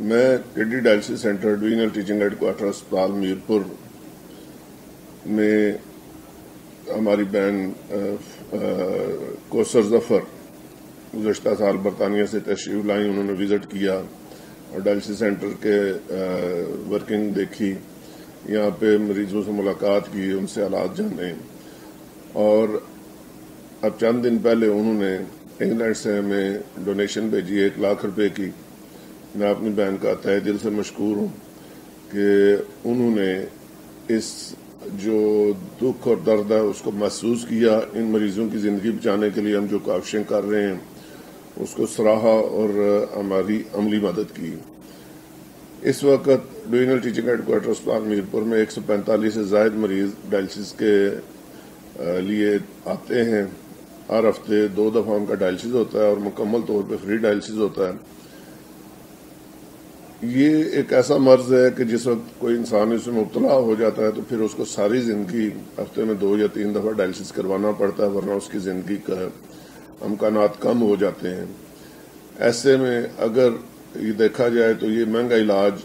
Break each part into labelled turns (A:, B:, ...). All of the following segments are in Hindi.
A: मैं kidney dialysis centre divisional teaching headquarter अस्पताल मीरपुर में हमारी बहन कोसर ज़फ़र गुजशत साल बरतानिया से तशरीफ़ लाई उन्होंने विज़िट किया और डायलिसिस सेंटर के आ, वर्किंग देखी। यहाँ पे मरीजों से मुलाकात की उनसे हालात जाने। और अब चंद दिन पहले उन्होंने इंग्लैंड से हमें डोनेशन भेजी एक लाख रुपए की। मैं अपनी बहन का तय दिल से मशहूर हूँ कि उन्होंने इस जो दुख और दर्द है उसको महसूस किया। इन मरीजों की ज़िंदगी बचाने के लिए हम जो काविशें कर रहे हैं, उसको सराहा और हमारी अमली मदद की। इस वक्त डिविजनल टीचिंग हेडक्वार्टर अस्पताल मीरपुर में 145 से जायद मरीज़ डायलिसिस के लिए आते हैं। हर हफ़्ते दो दफ़ा उनका डायलिसिस होता है और मुकम्मल तौर पर फ्री डायलिसिस होता है। ये एक ऐसा मर्ज है कि जिस वक्त कोई इंसान इसमें मुबतला हो जाता है तो फिर उसको सारी ज़िंदगी हफ़्ते में दो या तीन दफ़ा डायलिसिस करवाना पड़ता है, वरना उसकी ज़िंदगी का अमकान कम हो जाते हैं। ऐसे में अगर ये देखा जाए तो ये महँगा इलाज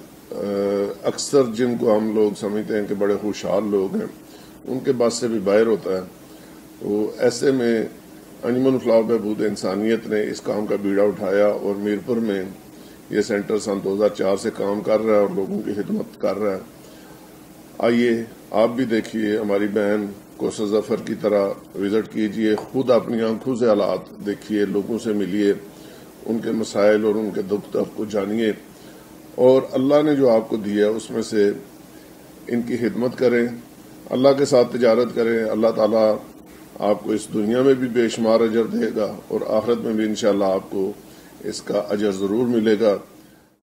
A: अक्सर जिनको हम लोग समझते हैं कि बड़े खुशहाल लोग हैं, उनके पास से भी बाहर होता है। तो ऐसे में अंजमन फ्लावर बहबूद इंसानियत ने इस काम का बीड़ा उठाया और मीरपुर में ये सेंटर सन 2004 से काम कर रहा है और लोगों की खिदमत कर रहा है। आइए, आप भी देखिए हमारी बहन को ज़फ़र की तरह विज़िट कीजिए, खुद अपनी आँखों से हालात देखिए, लोगों से मिलिए, उनके मसाइल और उनके दुख दर्द को जानिए। और अल्लाह ने जो आपको दिया उसमें से इनकी खिदमत करें, अल्लाह के साथ तजारत करें, अल्लाह ताला आपको इस दुनिया में भी बेशुमार अजर देगा और आखिरत में भी इंशाल्लाह आपको इसका अजर ज़रूर मिलेगा।